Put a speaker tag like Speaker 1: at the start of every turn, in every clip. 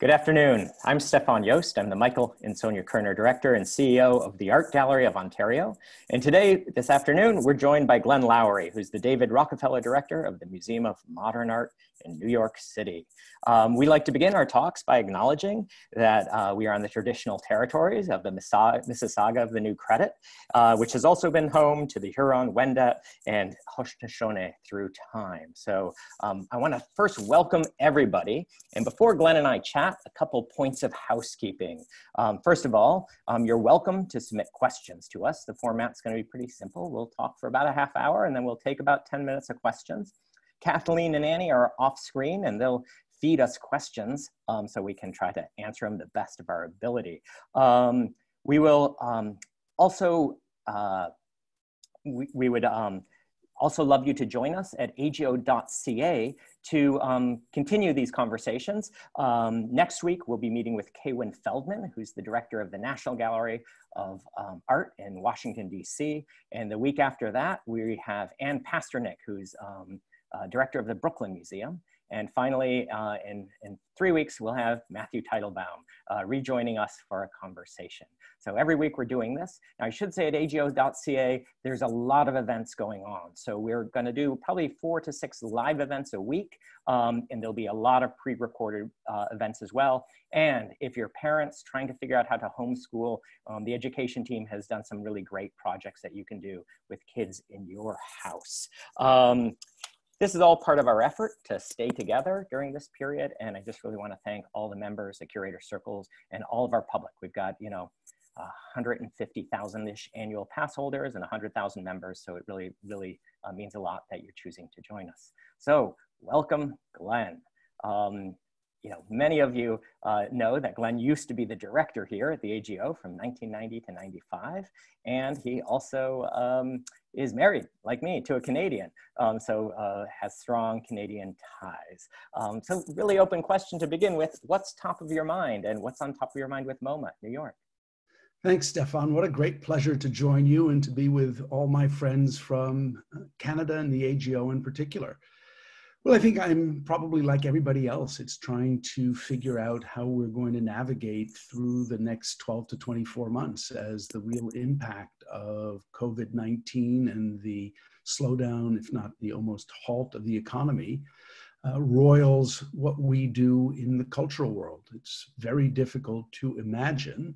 Speaker 1: Good afternoon. I'm Stephan Jost. I'm the Michael and Sonja Koerner Director and CEO of the Art Gallery of Ontario. And today, this afternoon, we're joined by Glenn Lowry, who's the David Rockefeller Director of the Museum of Modern Art in New York City. Um, we like to begin our talks by acknowledging that uh, we are on the traditional territories of the Mississauga of the New Credit, uh, which has also been home to the Huron, Wendat, and Haudenosaunee through time. So um, I want to first welcome everybody. And before Glenn and I chat, a couple points of housekeeping. Um, first of all, um, you're welcome to submit questions to us. The format's going to be pretty simple. We'll talk for about a half hour and then we'll take about 10 minutes of questions. Kathleen and Annie are off screen and they'll feed us questions um, so we can try to answer them the best of our ability. Um, we will um, also, uh, we, we, would um, also love you to join us at ago.ca to um, continue these conversations. Um, next week, we'll be meeting with Kaywin Feldman, who's the director of the National Gallery of um, Art in Washington, D.C. And the week after that, we have Anne Pasternak, who's um, uh, director of the Brooklyn Museum. And finally, uh, in, in three weeks, we'll have Matthew Teitelbaum uh, rejoining us for a conversation. So every week we're doing this. Now I should say at ago.ca, there's a lot of events going on. So we're gonna do probably four to six live events a week. Um, and there'll be a lot of pre-recorded uh, events as well. And if your parents trying to figure out how to homeschool, um, the education team has done some really great projects that you can do with kids in your house. Um, this is all part of our effort to stay together during this period. And I just really want to thank all the members, the curator circles, and all of our public. We've got, you know, 150,000-ish annual pass holders and 100,000 members. So it really, really uh, means a lot that you're choosing to join us. So welcome, Glenn. Um, you know, many of you uh, know that Glenn used to be the director here at the AGO from 1990 to 95. And he also um, is married, like me, to a Canadian. Um, so uh, has strong Canadian ties. Um, so really open question to begin with, what's top of your mind and what's on top of your mind with MoMA, New York?
Speaker 2: Thanks, Stephan. What a great pleasure to join you and to be with all my friends from uh, Canada and the AGO in particular. Well, I think I'm probably like everybody else. It's trying to figure out how we're going to navigate through the next 12 to 24 months as the real impact of COVID 19 and the slowdown, if not the almost halt of the economy, uh, royals what we do in the cultural world. It's very difficult to imagine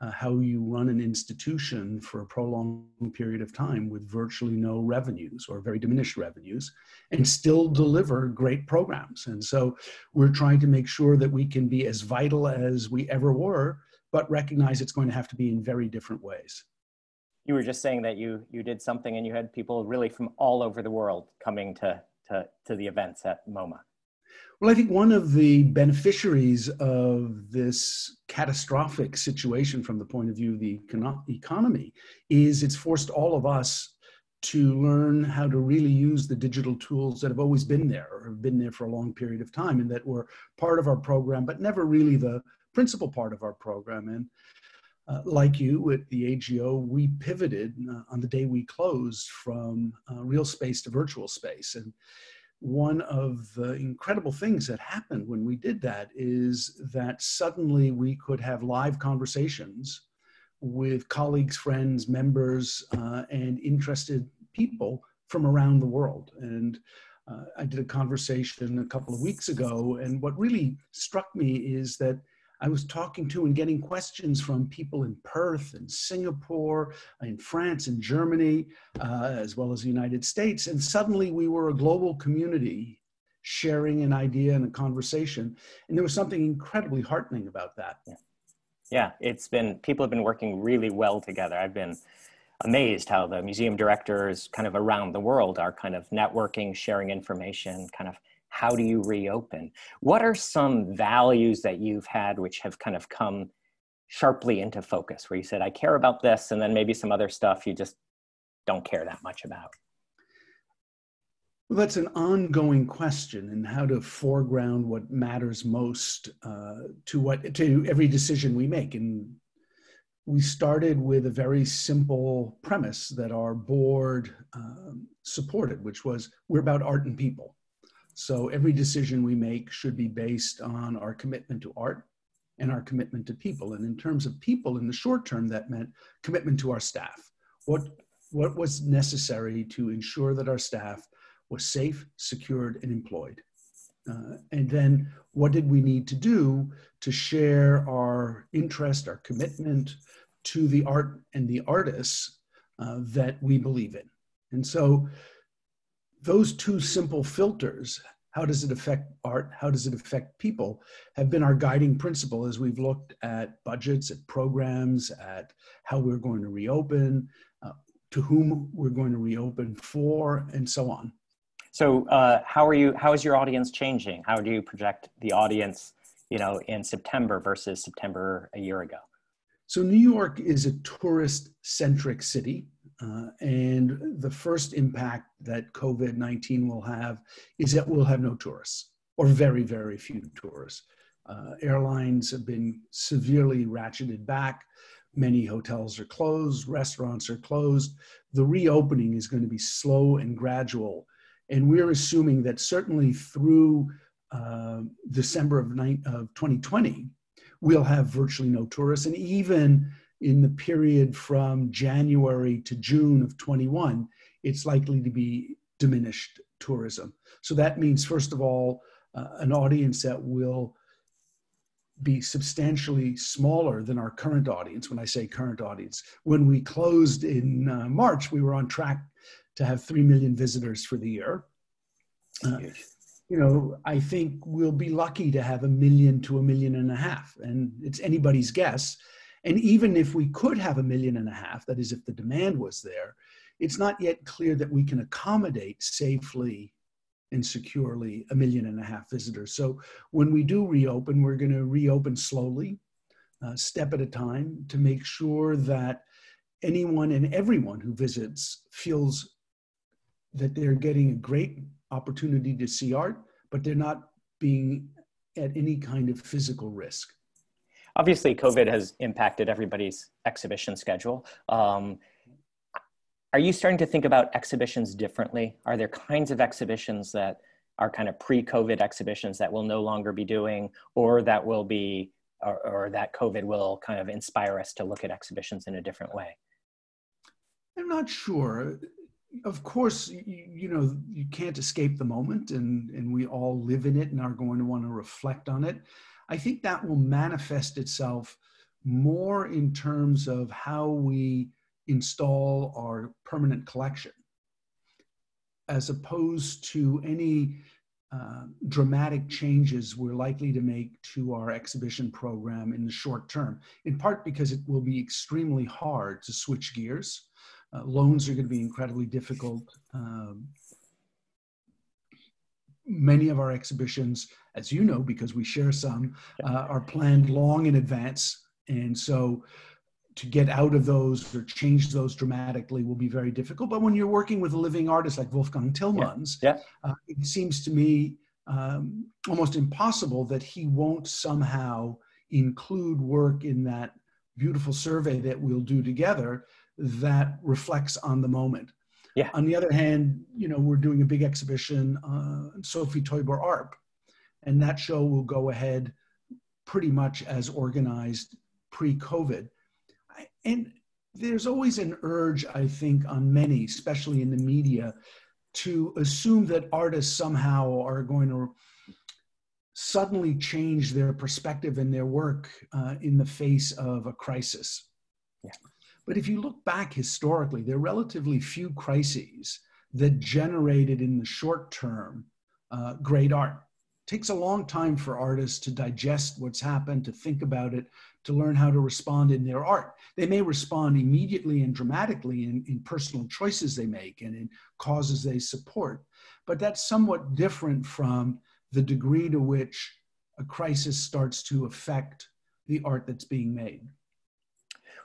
Speaker 2: uh, how you run an institution for a prolonged period of time with virtually no revenues or very diminished revenues and still deliver great programs. And so we're trying to make sure that we can be as vital as we ever were, but recognize it's going to have to be in very different ways.
Speaker 1: You were just saying that you, you did something and you had people really from all over the world coming to, to, to the events at MoMA.
Speaker 2: Well, I think one of the beneficiaries of this catastrophic situation from the point of view of the economy is it's forced all of us to learn how to really use the digital tools that have always been there or have been there for a long period of time and that were part of our program, but never really the principal part of our program. And uh, like you at the AGO, we pivoted uh, on the day we closed from uh, real space to virtual space. And one of the incredible things that happened when we did that is that suddenly we could have live conversations with colleagues, friends, members, uh, and interested people from around the world. And uh, I did a conversation a couple of weeks ago, and what really struck me is that I was talking to and getting questions from people in Perth and Singapore, in France and Germany, uh, as well as the United States. And suddenly we were a global community sharing an idea and a conversation. And there was something incredibly heartening about that.
Speaker 1: Yeah. yeah, it's been, people have been working really well together. I've been amazed how the museum directors kind of around the world are kind of networking, sharing information, kind of how do you reopen? What are some values that you've had which have kind of come sharply into focus where you said, I care about this, and then maybe some other stuff you just don't care that much about?
Speaker 2: Well, that's an ongoing question, and how to foreground what matters most uh, to what to every decision we make. And we started with a very simple premise that our board um, supported, which was we're about art and people. So every decision we make should be based on our commitment to art and our commitment to people. And in terms of people, in the short term, that meant commitment to our staff. What, what was necessary to ensure that our staff was safe, secured, and employed? Uh, and then what did we need to do to share our interest, our commitment to the art and the artists uh, that we believe in? And so those two simple filters how does it affect art how does it affect people have been our guiding principle as we've looked at budgets at programs at how we're going to reopen uh, to whom we're going to reopen for and so on.
Speaker 1: So uh, how are you how is your audience changing? How do you project the audience you know in september versus september a year ago?
Speaker 2: So new york is a tourist centric city uh, and the first impact that COVID 19 will have is that we'll have no tourists or very, very few tourists. Uh, airlines have been severely ratcheted back. Many hotels are closed, restaurants are closed. The reopening is going to be slow and gradual. And we're assuming that certainly through uh, December of, of 2020, we'll have virtually no tourists. And even in the period from January to June of 21, it's likely to be diminished tourism. So that means, first of all, uh, an audience that will be substantially smaller than our current audience. When I say current audience, when we closed in uh, March, we were on track to have 3 million visitors for the year. Uh, you know, I think we'll be lucky to have a million to a million and a half, and it's anybody's guess. And even if we could have a million and a half, that is, if the demand was there, it's not yet clear that we can accommodate safely and securely a million and a half visitors. So when we do reopen, we're going to reopen slowly, uh, step at a time, to make sure that anyone and everyone who visits feels that they're getting a great opportunity to see art, but they're not being at any kind of physical risk.
Speaker 1: Obviously, COVID has impacted everybody's exhibition schedule. Um, are you starting to think about exhibitions differently? Are there kinds of exhibitions that are kind of pre-COVID exhibitions that we'll no longer be doing, or that will be, or, or that COVID will kind of inspire us to look at exhibitions in a different way?
Speaker 2: I'm not sure. Of course, you, you, know, you can't escape the moment, and, and we all live in it and are going to want to reflect on it. I think that will manifest itself more in terms of how we install our permanent collection, as opposed to any uh, dramatic changes we're likely to make to our exhibition program in the short term, in part because it will be extremely hard to switch gears. Uh, loans are going to be incredibly difficult. Um, many of our exhibitions, as you know, because we share some, uh, are planned long in advance. And so to get out of those or change those dramatically will be very difficult. But when you're working with a living artist like Wolfgang Tillmans,
Speaker 1: yeah. yeah.
Speaker 2: Uh, it seems to me um, almost impossible that he won't somehow include work in that beautiful survey that we'll do together that reflects on the moment.
Speaker 1: Yeah.
Speaker 2: On the other hand, you know, we're doing a big exhibition, uh, Sophie Taeuber Arp, and that show will go ahead pretty much as organized pre-COVID. And there's always an urge, I think, on many, especially in the media, to assume that artists somehow are going to suddenly change their perspective and their work uh, in the face of a crisis.
Speaker 1: Yeah.
Speaker 2: But if you look back historically, there are relatively few crises that generated in the short term uh, great art. It takes a long time for artists to digest what's happened, to think about it, to learn how to respond in their art. They may respond immediately and dramatically in, in personal choices they make and in causes they support, but that's somewhat different from the degree to which a crisis starts to affect the art that's being made.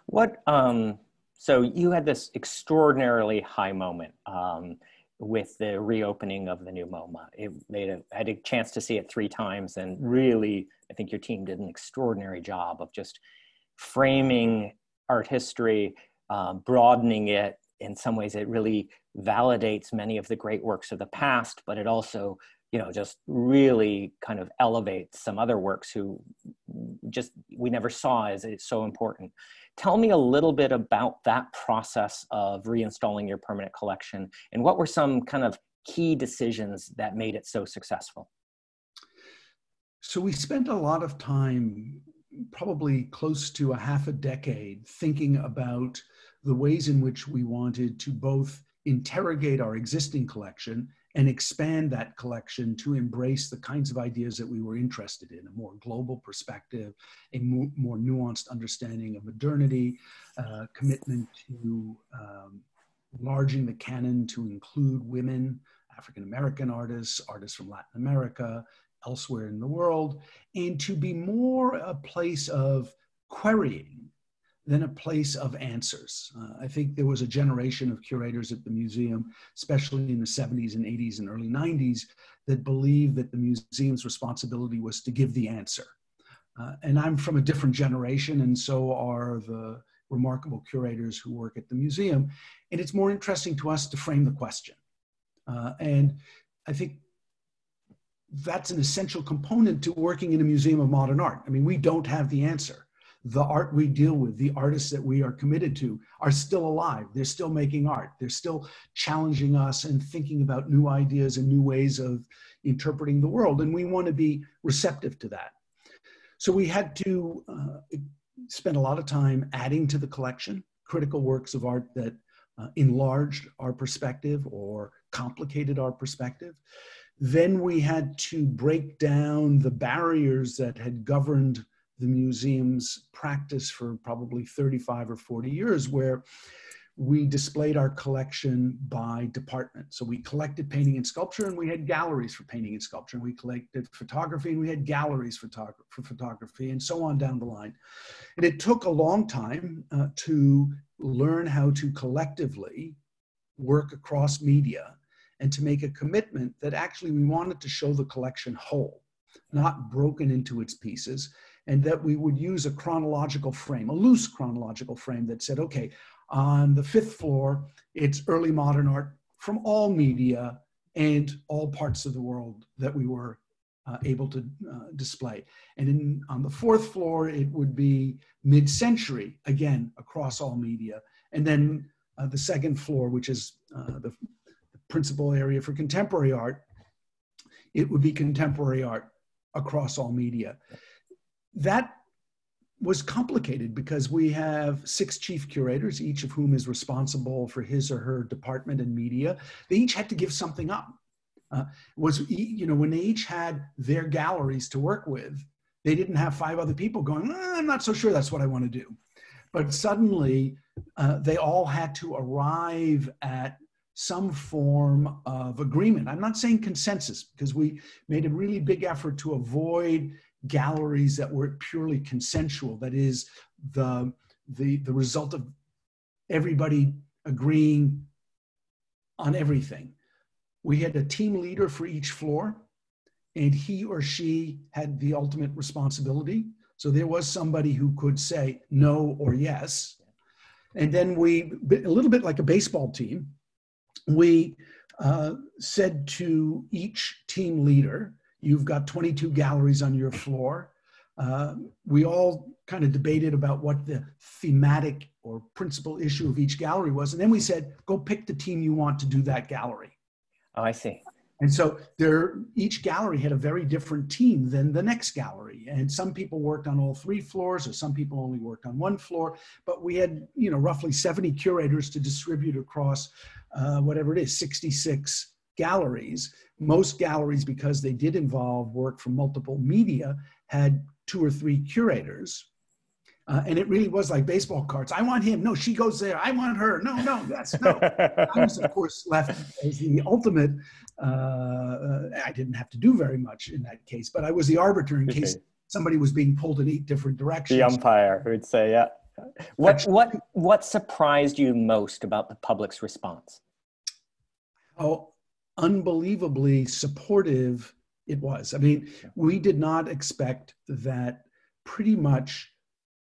Speaker 1: What, um, so you had this extraordinarily high moment um, with the reopening of the new MoMA. It, they had a chance to see it three times and really, I think your team did an extraordinary job of just framing art history, uh, broadening it. In some ways, it really validates many of the great works of the past, but it also you know just really kind of elevates some other works who just we never saw as it's so important tell me a little bit about that process of reinstalling your permanent collection and what were some kind of key decisions that made it so successful?
Speaker 2: So we spent a lot of time probably close to a half a decade thinking about the ways in which we wanted to both interrogate our existing collection and expand that collection to embrace the kinds of ideas that we were interested in a more global perspective, a more, more nuanced understanding of modernity, uh, commitment to um, enlarging the canon to include women, African American artists, artists from Latin America, elsewhere in the world, and to be more a place of querying than a place of answers. Uh, I think there was a generation of curators at the museum, especially in the 70s and 80s and early 90s, that believed that the museum's responsibility was to give the answer. Uh, and I'm from a different generation, and so are the remarkable curators who work at the museum. And it's more interesting to us to frame the question. Uh, and I think that's an essential component to working in a museum of modern art. I mean, we don't have the answer the art we deal with, the artists that we are committed to, are still alive. They're still making art. They're still challenging us and thinking about new ideas and new ways of interpreting the world. And we want to be receptive to that. So we had to uh, spend a lot of time adding to the collection critical works of art that uh, enlarged our perspective or complicated our perspective. Then we had to break down the barriers that had governed the museum's practice for probably 35 or 40 years, where we displayed our collection by department. So we collected painting and sculpture, and we had galleries for painting and sculpture. And we collected photography, and we had galleries for, for photography, and so on down the line. And it took a long time uh, to learn how to collectively work across media and to make a commitment that actually we wanted to show the collection whole, not broken into its pieces and that we would use a chronological frame, a loose chronological frame that said, okay, on the fifth floor, it's early modern art from all media and all parts of the world that we were uh, able to uh, display. And in, on the fourth floor, it would be mid century, again, across all media. And then uh, the second floor, which is uh, the, the principal area for contemporary art, it would be contemporary art across all media that was complicated because we have six chief curators, each of whom is responsible for his or her department and media. They each had to give something up. Uh, was you know when they each had their galleries to work with, they didn't have five other people going. Eh, I'm not so sure that's what I want to do. But suddenly, uh, they all had to arrive at some form of agreement. I'm not saying consensus because we made a really big effort to avoid galleries that were purely consensual, that is, the, the, the result of everybody agreeing on everything. We had a team leader for each floor, and he or she had the ultimate responsibility. So there was somebody who could say no or yes. And then we, a little bit like a baseball team, we uh, said to each team leader, You've got 22 galleries on your floor. Uh, we all kind of debated about what the thematic or principal issue of each gallery was. And then we said, go pick the team you want to do that gallery.
Speaker 1: Oh, I see.
Speaker 2: And so there, each gallery had a very different team than the next gallery. And some people worked on all three floors, or some people only worked on one floor. But we had, you know, roughly 70 curators to distribute across uh, whatever it is, 66 galleries. Most galleries, because they did involve work from multiple media, had two or three curators. Uh, and it really was like baseball cards. I want him. No, she goes there. I want her. No, no, that's no. I was, of course, left as the ultimate. Uh, uh, I didn't have to do very much in that case, but I was the arbiter in case somebody was being pulled in eight different directions.
Speaker 1: The umpire who would say, "Yeah." What what what surprised you most about the public's response?
Speaker 2: Oh, unbelievably supportive it was. I mean, we did not expect that pretty much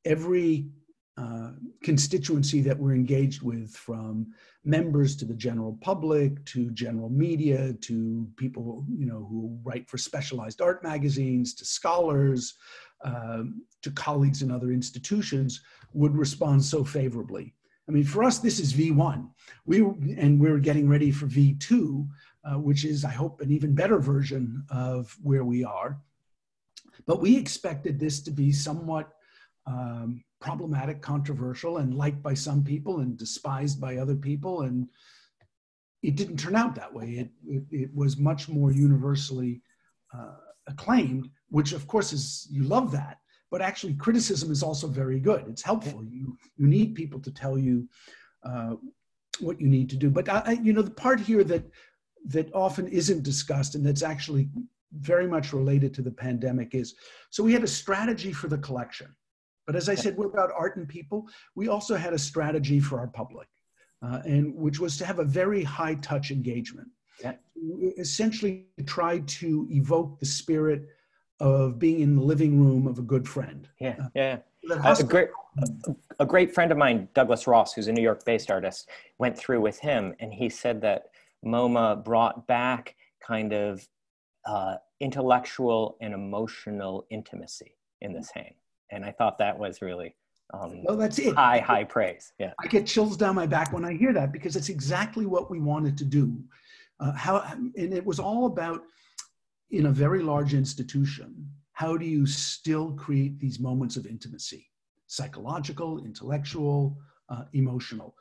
Speaker 2: every uh, constituency that we're engaged with, from members to the general public to general media to people you know who write for specialized art magazines to scholars um, to colleagues in other institutions would respond so favorably. I mean, for us, this is V1. We and we're getting ready for V2, uh, which is, I hope, an even better version of where we are. But we expected this to be somewhat um, problematic, controversial, and liked by some people and despised by other people. And it didn't turn out that way. It, it, it was much more universally uh, acclaimed, which of course is, you love that. But actually, criticism is also very good. It's helpful. You, you need people to tell you uh, what you need to do. But I, you know, the part here that that often isn't discussed and that's actually very much related to the pandemic is so we had a strategy for the collection but as I said, we're about art and people. We also had a strategy for our public, uh, and which was to have a very high touch engagement. Yeah. Essentially, tried to evoke the spirit of being in the living room of a good friend.
Speaker 1: Yeah, uh, yeah. Uh, a great, a great friend of mine, Douglas Ross, who's a New York-based artist, went through with him, and he said that MoMA brought back kind of uh, intellectual and emotional intimacy in this hang and I thought that was really um,
Speaker 2: well, that's it.
Speaker 1: High, high praise. Yeah.
Speaker 2: I get chills down my back when I hear that because it's exactly what we wanted to do. Uh, how, and it was all about in a very large institution, how do you still create these moments of intimacy, psychological, intellectual, uh, emotional?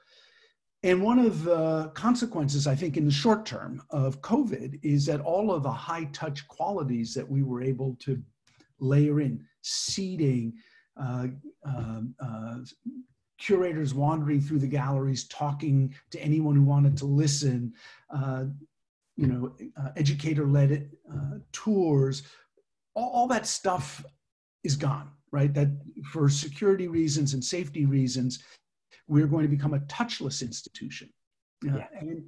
Speaker 2: And one of the consequences, I think, in the short term of COVID is that all of the high touch qualities that we were able to layer in, seating, uh, um, uh, curators wandering through the galleries, talking to anyone who wanted to listen, uh, you know, uh, educator-led uh, tours, all, all, that stuff is gone, right? That for security reasons and safety reasons, we're going to become a touchless institution. Yeah. And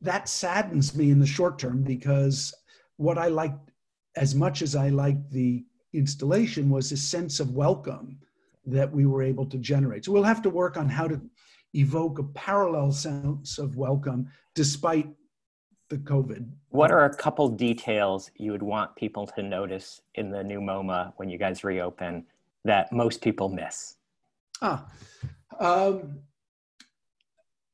Speaker 2: that saddens me in the short term because what I liked as much as I liked the installation was a sense of welcome that we were able to generate. So we'll have to work on how to evoke a parallel sense of welcome despite the COVID.
Speaker 1: What are a couple details you would want people to notice in the new MoMA when you guys reopen that most people miss?
Speaker 2: Ah, um,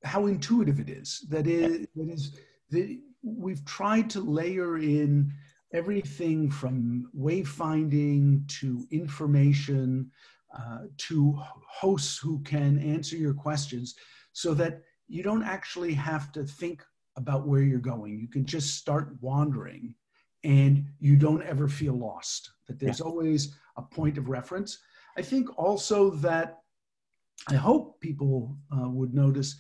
Speaker 2: how intuitive it is. That is, that is that we've tried to layer in everything from wayfinding to information uh, to hosts who can answer your questions so that you don't actually have to think about where you're going. You can just start wandering and you don't ever feel lost, that there's yeah. always a point of reference. I think also that I hope people uh, would notice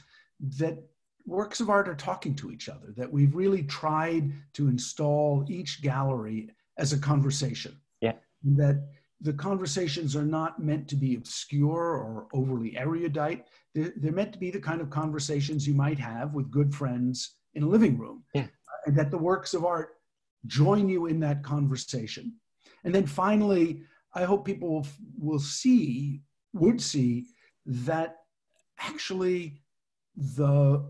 Speaker 2: that works of art are talking to each other, that we've really tried to install each gallery as a conversation.
Speaker 1: Yeah.
Speaker 2: That the conversations are not meant to be obscure or overly erudite. They're, they're meant to be the kind of conversations you might have with good friends in a living room.
Speaker 1: Yeah.
Speaker 2: And that the works of art join you in that conversation. And then finally, I hope people will, will see, would see that actually the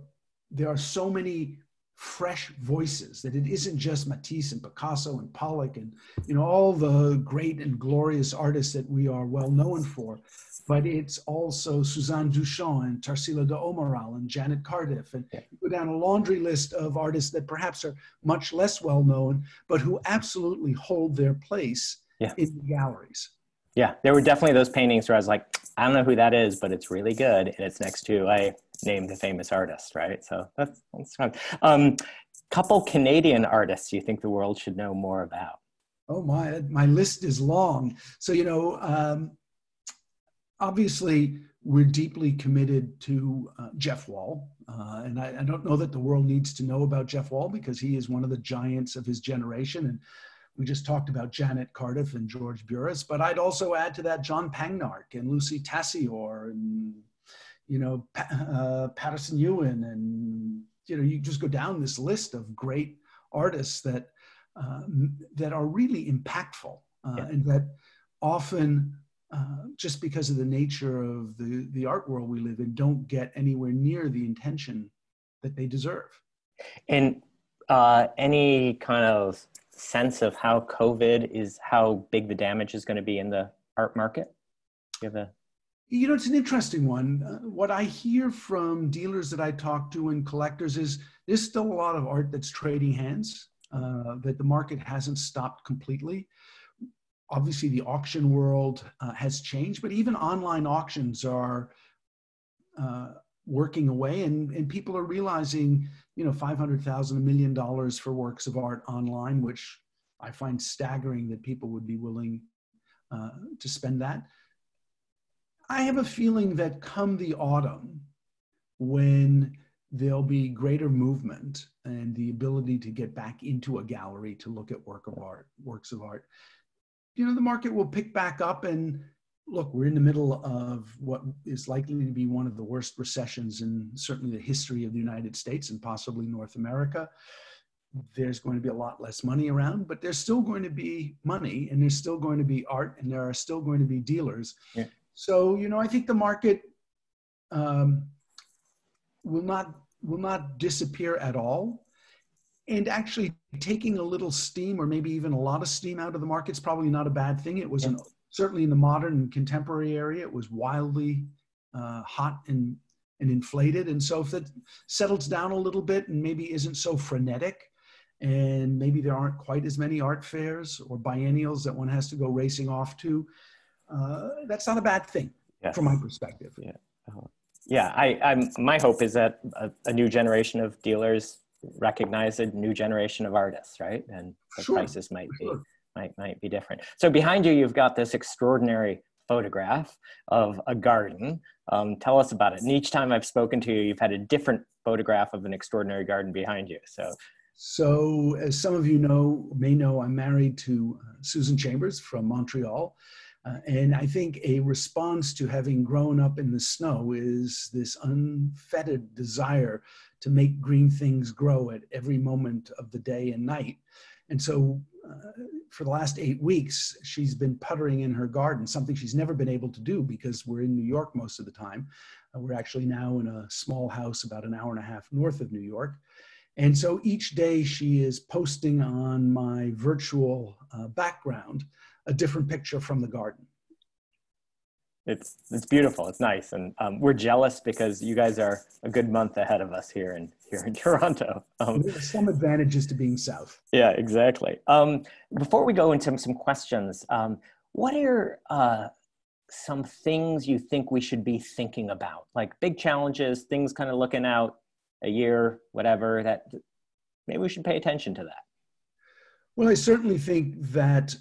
Speaker 2: there are so many fresh voices that it isn't just Matisse and Picasso and Pollock and you know all the great and glorious artists that we are well known for, but it's also Suzanne Duchamp and Tarsila do Amaral and Janet Cardiff and yeah. go down a laundry list of artists that perhaps are much less well known, but who absolutely hold their place yeah. in the galleries.
Speaker 1: Yeah, there were definitely those paintings where I was like, I don't know who that is, but it's really good, and it's next to I named a famous artist, right? So that's, that's fun. Um, couple Canadian artists you think the world should know more about?
Speaker 2: Oh my, my list is long. So you know, um, obviously we're deeply committed to uh, Jeff Wall, uh, and I, I, don't know that the world needs to know about Jeff Wall because he is one of the giants of his generation, and we just talked about Janet Cardiff and George Bures, but I'd also add to that John Pangnark and Lucy Tasseor and you know, uh, Paterson Ewen, and you know, you just go down this list of great artists that uh, that are really impactful uh, yeah. and that often uh, just because of the nature of the, the art world we live in, don't get anywhere near the intention that they deserve.
Speaker 1: And uh, any kind of sense of how COVID is, how big the damage is going to be in the art market? You have a
Speaker 2: you know, it's an interesting one. Uh, what I hear from dealers that I talk to and collectors is there's still a lot of art that's trading hands, uh, that the market hasn't stopped completely. Obviously, the auction world uh, has changed, but even online auctions are uh, working away, and, and people are realizing, you know, 500,000, a million dollars for works of art online, which I find staggering that people would be willing uh, to spend that. I have a feeling that come the autumn, when there'll be greater movement and the ability to get back into a gallery to look at work of art, works of art, you know, the market will pick back up and look, we're in the middle of what is likely to be one of the worst recessions in certainly the history of the United States and possibly North America. There's going to be a lot less money around, but there's still going to be money and there's still going to be art and there are still going to be dealers. Yeah. So, you know, I think the market um, will not will not disappear at all. And actually, taking a little steam, or maybe even a lot of steam, out of the market is probably not a bad thing. It was an, certainly in the modern and contemporary area, it was wildly uh, hot and and inflated. And so, if it settles down a little bit and maybe isn't so frenetic, and maybe there aren't quite as many art fairs or biennials that one has to go racing off to, uh, that's not a bad thing yes. from my perspective.
Speaker 1: Yeah. Uh, yeah. I, I'm, my hope is that a, a, new generation of dealers recognize a new generation of artists, right? And the sure. prices might be, sure. Might, might be different. So behind you, you've got this extraordinary photograph of a garden. Um, tell us about it. And each time I've spoken to you, you've had a different photograph of an extraordinary garden behind you. So
Speaker 2: so, as some of you know, may know, I'm married to uh, Susan Chambers from Montreal. Uh, and I think a response to having grown up in the snow is this unfettered desire to make green things grow at every moment of the day and night. And so, for the last eight weeks, she's been puttering in her garden, something she's never been able to do because we're in New York most of the time. Uh, we're actually now in a small house about an hour and a half north of New York. And so each day she is posting on my virtual uh, background a different picture from the garden.
Speaker 1: It's it's beautiful. It's nice, and um, we're jealous because you guys are a good month ahead of us here in here in Toronto.
Speaker 2: Um, There's some advantages to being south.
Speaker 1: Yeah, exactly. Um, before we go into some questions, um, what are uh, some things you think we should be thinking about, like big challenges, things kind of looking out a year, whatever that maybe we should pay attention to that.
Speaker 2: Well, I certainly think that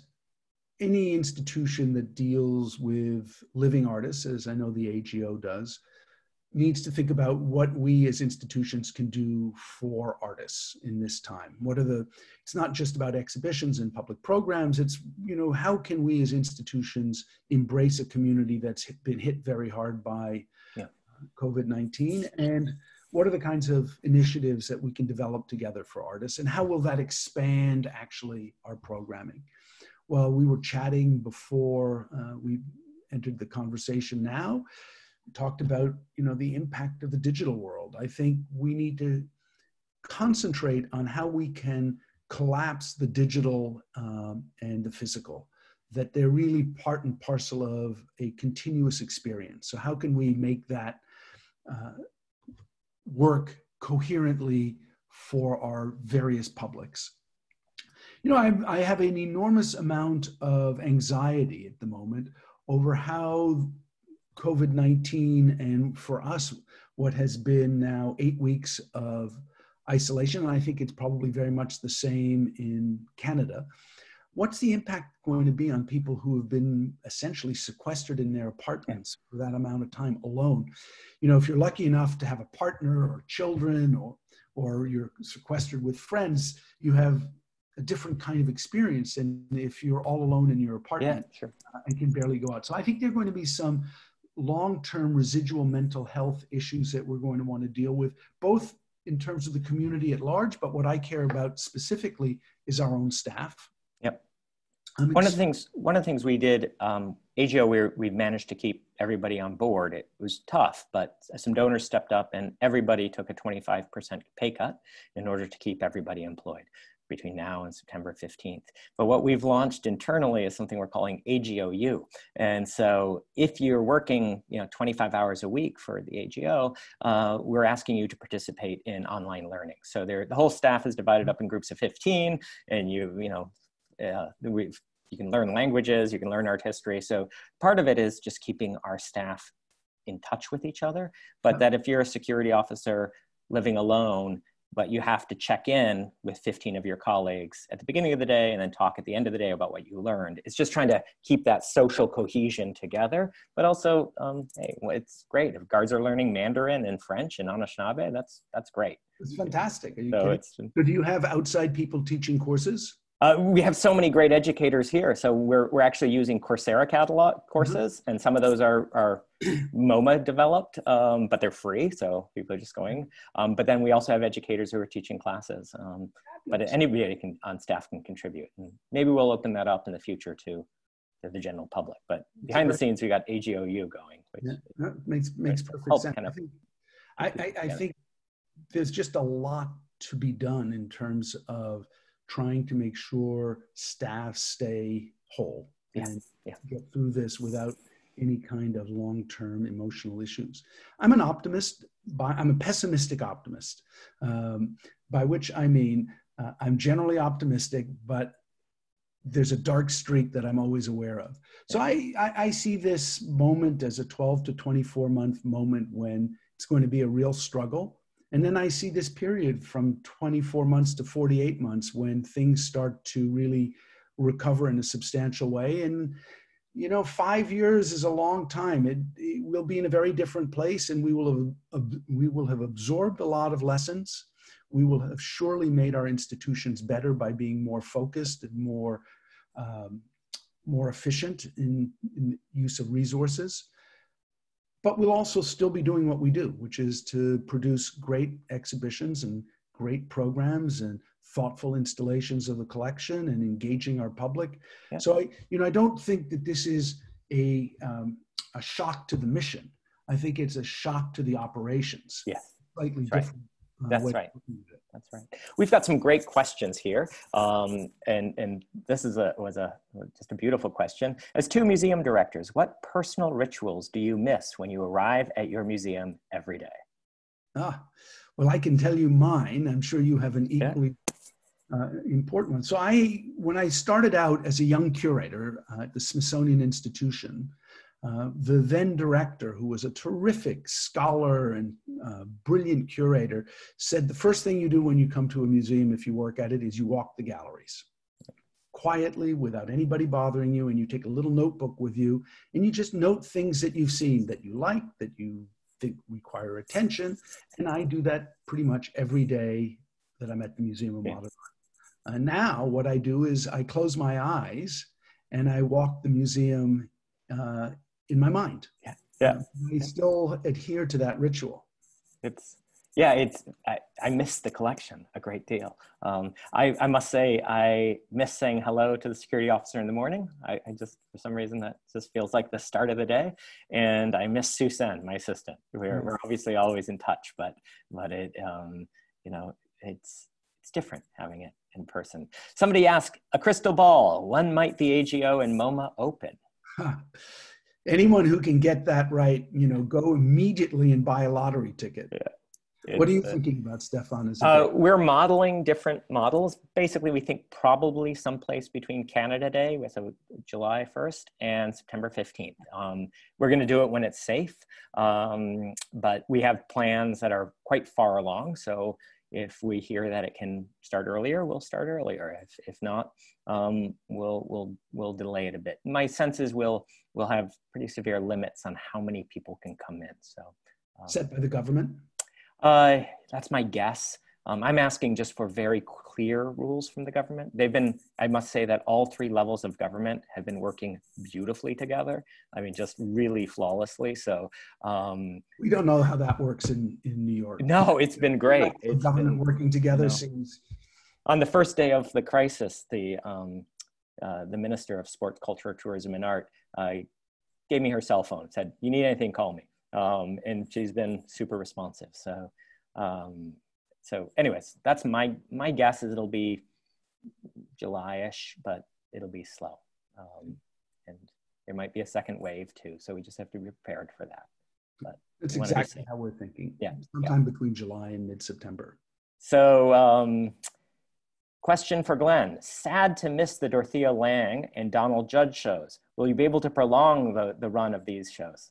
Speaker 2: any institution that deals with living artists, as I know the AGO does, needs to think about what we as institutions can do for artists in this time. What are the, it's not just about exhibitions and public programs, it's, you know, how can we as institutions embrace a community that's been hit very hard by yeah. COVID 19? And what are the kinds of initiatives that we can develop together for artists? And how will that expand actually our programming? Well, we were chatting before uh, we entered the conversation now, talked about you know the impact of the digital world. I think we need to concentrate on how we can collapse the digital um, and the physical that they're really part and parcel of a continuous experience so how can we make that uh, work coherently for our various publics you know, I, I have an enormous amount of anxiety at the moment over how COVID 19 and for us, what has been now eight weeks of isolation, and I think it's probably very much the same in Canada. What's the impact going to be on people who have been essentially sequestered in their apartments for that amount of time alone? You know, if you're lucky enough to have a partner or children or or you're sequestered with friends, you have a different kind of experience than if you're all alone in your apartment
Speaker 1: yeah, sure.
Speaker 2: and can barely go out. So I think there are going to be some long-term residual mental health issues that we're going to want to deal with, both in terms of the community at large, but what I care about specifically is our own staff.
Speaker 1: Yep. I'm one of the things one of the things we did um, AGO we we managed to keep everybody on board. It was tough, but some donors stepped up and everybody took a 25% pay cut in order to keep everybody employed between now and September 15th. But what we've launched internally is something we're calling AGOU. And so if you're working, you know, 25 hours a week for the AGO, uh, we're asking you to participate in online learning. So there, the whole staff is divided up in groups of 15 and you, you know, uh, we've you can learn languages, you can learn art history. So part of it is just keeping our staff in touch with each other. But that if you're a security officer living alone, but you have to check in with 15 of your colleagues at the beginning of the day and then talk at the end of the day about what you learned. It's just trying to keep that social cohesion together, but also, um, hey, it's great if guards are learning Mandarin and French and Anishinaabe. That's that's great.
Speaker 2: It's fantastic. so, so do you have outside people teaching courses?
Speaker 1: Uh, we have so many great educators here. So we're, we're actually using Coursera catalog courses, mm-hmm. and some of those are, are MoMA developed, um, but they're free, so people are just going. Um, but then we also have educators who are teaching classes. Um, but anybody can, on staff can contribute. And maybe we'll open that up in the future to, to the general public. But behind the scenes, we got AGOU going.
Speaker 2: yeah, that makes, makes perfect sense. Kind of I, I, I think there's just a lot to be done in terms of – trying to make sure staff stay whole yes. and yeah. get through this without any kind of long-term emotional issues. I'm an optimist. By, I'm a pessimistic optimist, um, by which I mean uh, I'm generally optimistic, but there's a dark streak that I'm always aware of. So I, I, I see this moment as a 12 to 24 month moment when it's going to be a real struggle. And then I see this period from 24 months to 48 months when things start to really recover in a substantial way. And, you know, five years is a long time. It, it will be in a very different place and we will, have, we will have absorbed a lot of lessons. We will have surely made our institutions better by being more focused and more, um, more efficient in, in use of resources but we'll also still be doing what we do, which is to produce great exhibitions and great programs and thoughtful installations of the collection and engaging our public. Yeah. So I, you know, I don't think that this is a um, a shock to the mission. I think it's a shock to the operations.
Speaker 1: Yes,
Speaker 2: slightly different.
Speaker 1: Right. Uh, That's right. That's right. We've got some great questions here, um, and and this is a was a just a beautiful question. As two museum directors, what personal rituals do you miss when you arrive at your museum every day?
Speaker 2: Ah, well, I can tell you mine. I'm sure you have an equally yeah. uh, important one. So I, when I started out as a young curator uh, at the Smithsonian Institution, uh, the then director, who was a terrific scholar and uh, brilliant curator, said the first thing you do when you come to a museum, if you work at it, is you walk the galleries quietly without anybody bothering you, and you take a little notebook with you, and you just note things that you've seen that you like, that you think require attention. And I do that pretty much every day that I'm at the Museum of Modern Art. And now, what I do is I close my eyes and I walk the museum uh, in my mind.
Speaker 1: Yeah. Yeah.
Speaker 2: I still adhere to that ritual.
Speaker 1: It's yeah, it's I, I miss the collection a great deal. Um, I, I must say I miss saying hello to the security officer in the morning. I, I, just for some reason that just feels like the start of the day. And I miss Susan, my assistant. We're we're obviously always in touch, but but it um, you know it's it's different having it in person. Somebody asked a crystal ball. When might the AGO and MoMA open?
Speaker 2: anyone who can get that right, you know, go immediately and buy a lottery ticket. Yeah. what are you uh, thinking about, Stephan?
Speaker 1: Uh, we're modeling different models. Basically, we think probably someplace between Canada Day, with a July 1st, and September 15th. Um, we're going to do it when it's safe, um, but we have plans that are quite far along. So if we hear that it can start earlier, we'll start earlier. If, if not, um, we'll, we'll, we'll delay it a bit. My sense is we'll we'll have pretty severe limits on how many people can come in. So
Speaker 2: um, set by the government.
Speaker 1: Uh, that's my guess. Um, I'm asking just for very clear rules from the government. They've been, I must say that all three levels of government have been working beautifully together. I mean, just really flawlessly. So um,
Speaker 2: we don't know how that works in, in New York.
Speaker 1: No, it's been great. It's
Speaker 2: government been, working together you know, seems.
Speaker 1: On the first day of the crisis, the um, uh, the Minister of sports, Culture, Tourism, and Art, uh, gave me her cell phone, said, you need anything, call me. Um, and she's been super responsive. So, um, so anyways, that's my, my guess is it'll be July-ish, but it'll be slow. Um, and there might be a second wave too. So we just have to be prepared for that.
Speaker 2: But that's exactly how we're thinking.
Speaker 1: Yeah.
Speaker 2: Sometime
Speaker 1: yeah.
Speaker 2: between July and mid-September.
Speaker 1: So um, question for Glenn. Sad to miss the Dorothea Lange and Donald Judd shows. Will you be able to prolong the, the run of these shows?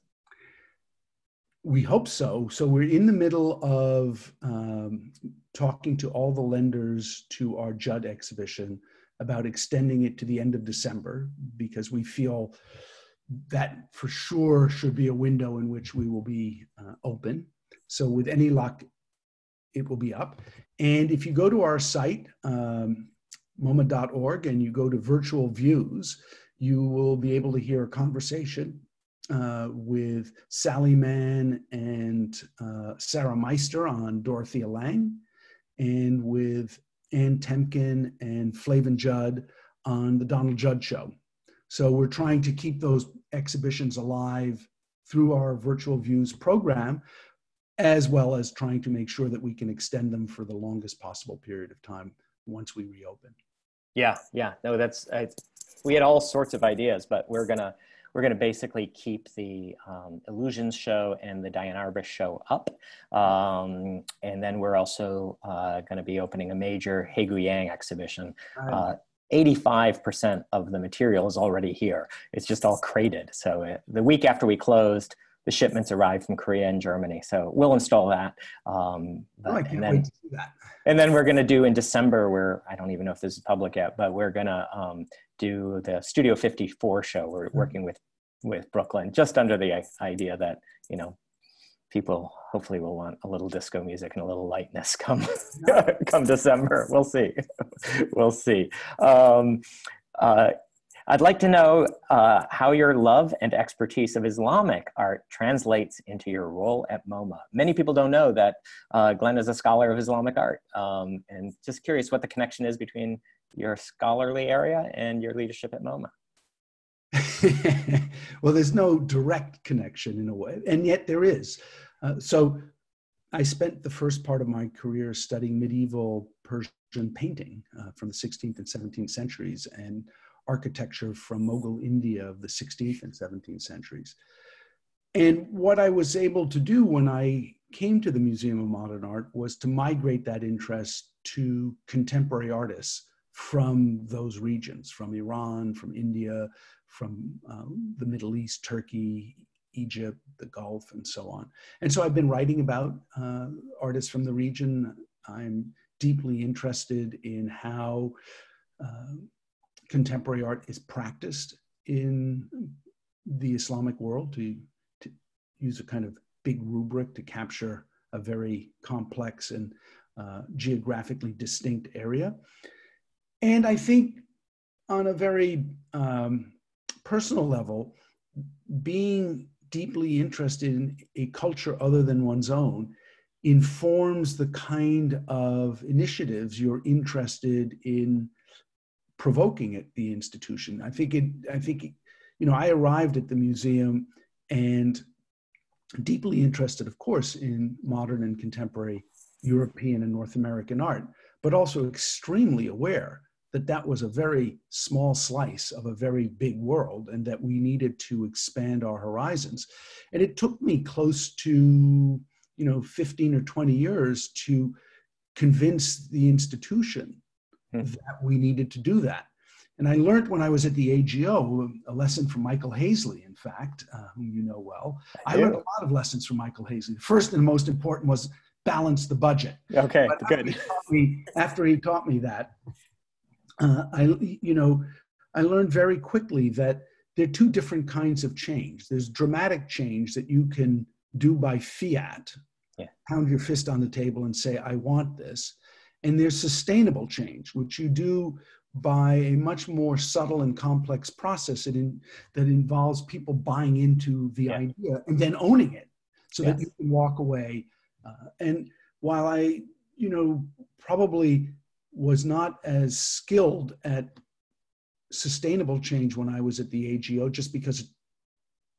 Speaker 2: We hope so. So we're in the middle of um, talking to all the lenders to our Judd exhibition about extending it to the end of December because we feel that for sure should be a window in which we will be uh, open. So with any luck, it will be up. And if you go to our site, um, MoMA.org, and you go to virtual views, you will be able to hear a conversation uh, with Sally Mann and uh, Sarah Meister on Dorothea Lange, and with Ann Temkin and Flavin Judd on the Donald Judd Show. So we're trying to keep those exhibitions alive through our virtual views program, as well as trying to make sure that we can extend them for the longest possible period of time once we reopen.
Speaker 1: Yeah, yeah, no, that's I, we had all sorts of ideas, but we're gonna we're gonna basically keep the um, Illusions show and the Diane Arbus show up, um, and then we're also uh, going to be opening a major Haegue Yang exhibition. Uh, 85% of the material is already here. It's just all crated. So it, the week after we closed, the shipments arrived from Korea and Germany. So we'll install that. Um,
Speaker 2: but, oh, I can't and then, wait to see that.
Speaker 1: And then we're going to do in December, where I don't even know if this is public yet, but we're going to um, do the Studio 54 show. We're mm-hmm. working with with Brooklyn, just under the idea that you know people hopefully will want a little disco music and a little lightness come come December. We'll see. we'll see. Um, uh, I'd like to know uh, how your love and expertise of Islamic art translates into your role at MoMA. Many people don't know that uh, Glenn is a scholar of Islamic art, um, and just curious what the connection is between your scholarly area and your leadership at MoMA.
Speaker 2: well, there's no direct connection in a way, and yet there is. Uh, so I spent the first part of my career studying medieval Persian painting uh, from the 16th and 17th centuries and architecture from Mughal India of the 16th and 17th centuries. And what I was able to do when I came to the Museum of Modern Art was to migrate that interest to contemporary artists from those regions, from Iran, from India, from um, the Middle East, Turkey, Egypt, the Gulf, and so on. And so I've been writing about uh, artists from the region. I'm deeply interested in how uh, contemporary art is practiced in the Islamic world, to, to use a kind of big rubric to capture a very complex and uh, geographically distinct area. And I think on a very um, personal level, being deeply interested in a culture other than one's own informs the kind of initiatives you're interested in provoking at the institution. I think it, I think, you know, I arrived at the museum and deeply interested, of course, in modern and contemporary European and North American art, but also extremely aware that that was a very small slice of a very big world and that we needed to expand our horizons and it took me close to you know 15 or 20 years to convince the institution hmm. that we needed to do that and i learned when i was at the ago a lesson from michael hazley in fact uh, whom you know well I, I learned a lot of lessons from michael hazley the first and most important was balance the budget
Speaker 1: okay but good
Speaker 2: after he, me, after he taught me that uh, I, you know, I learned very quickly that there are two different kinds of change. There's dramatic change that you can do by fiat, yeah. pound your fist on the table and say, I want this. And there's sustainable change, which you do by a much more subtle and complex process that, in, that involves people buying into the yeah. idea and then owning it so yes. that you can walk away. Uh, and while I, you know, probably was not as skilled at sustainable change when I was at the AGO, just because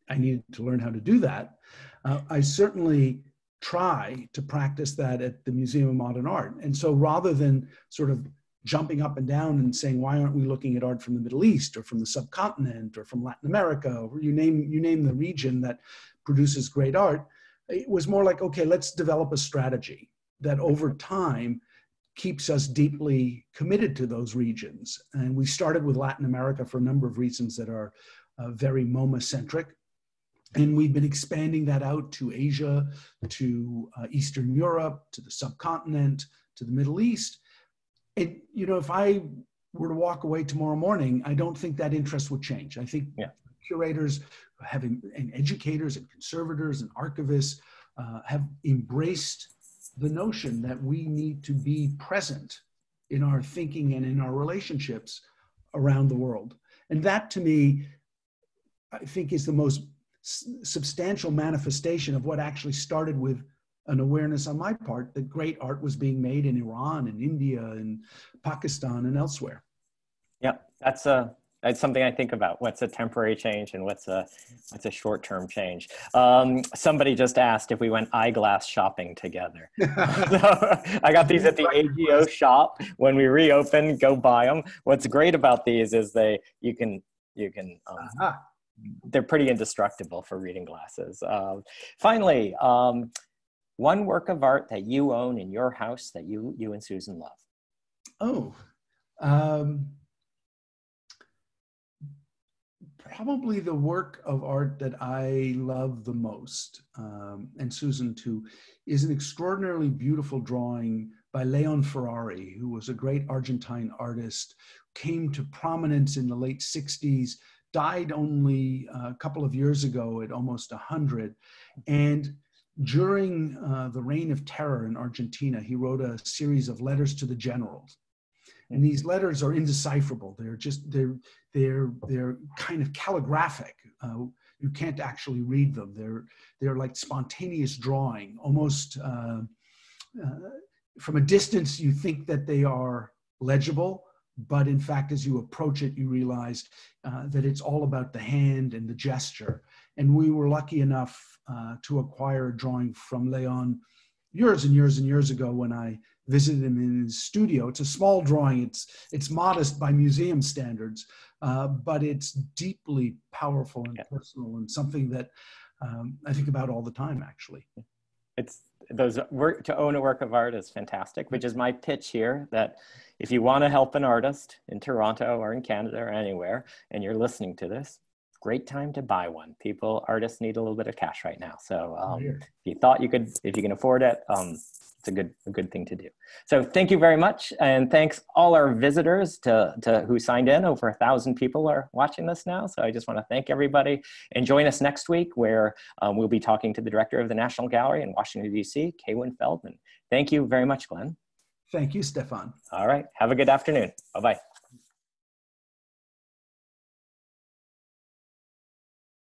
Speaker 2: I needed to learn how to do that. Uh, I certainly try to practice that at the Museum of Modern Art. And so rather than sort of jumping up and down and saying, why aren't we looking at art from the Middle East or from the subcontinent or from Latin America, or you name, you name the region that produces great art, it was more like, okay, let's develop a strategy that over time keeps us deeply committed to those regions. And we started with Latin America for a number of reasons that are uh, very MoMA centric. And we've been expanding that out to Asia, to uh, Eastern Europe, to the subcontinent, to the Middle East. And, you know, if I were to walk away tomorrow morning, I don't think that interest would change. I think yeah. curators, having and educators and conservators and archivists uh, have embraced the notion that we need to be present in our thinking and in our relationships around the world. And that to me, I think is the most substantial manifestation of what actually started with an awareness on my part that great art was being made in Iran and India and Pakistan and elsewhere.
Speaker 1: Yeah, that's a that's something I think about. What's a temporary change and what's a what's a short term change? Um, somebody just asked if we went eyeglass shopping together. so I got these at the AGO shop when we reopen. Go buy them. What's great about these is they you can you can um, uh-huh. They're pretty indestructible for reading glasses. Um, finally, um, one work of art that you own in your house that you you and Susan love.
Speaker 2: Oh. Um, probably the work of art that I love the most, um, and Susan too, is an extraordinarily beautiful drawing by Leon Ferrari, who was a great Argentine artist, came to prominence in the late 60s, died only a couple of years ago at almost 100. And during uh, the reign of terror in Argentina, he wrote a series of letters to the generals and these letters are indecipherable. They're just they're they're they're kind of calligraphic. Uh, you can't actually read them. They're they're like spontaneous drawing, almost uh, uh, from a distance. You think that they are legible, but in fact, as you approach it, you realize uh, that it's all about the hand and the gesture. And we were lucky enough uh, to acquire a drawing from Leon years and years and years ago when I visited him in his studio. It's a small drawing. It's it's modest by museum standards, uh, but it's deeply powerful and yeah. personal and something that um, I think about all the time. Actually,
Speaker 1: it's those work to own a work of art is fantastic. Which is my pitch here that if you want to help an artist in Toronto or in Canada or anywhere, and you're listening to this, great time to buy one. People, artists need a little bit of cash right now. So um, if you thought you could, if you can afford it, um, it's a good a good thing to do. So thank you very much, and thanks all our visitors to, to who signed in. Over a thousand people are watching this now, so I just want to thank everybody. And join us next week, where um, we'll be talking to the director of the National Gallery in Washington D.C., Kaywin Feldman. Thank you very much, Glenn.
Speaker 2: Thank you, Stephan.
Speaker 1: All right. Have a good afternoon. Bye bye.